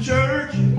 church.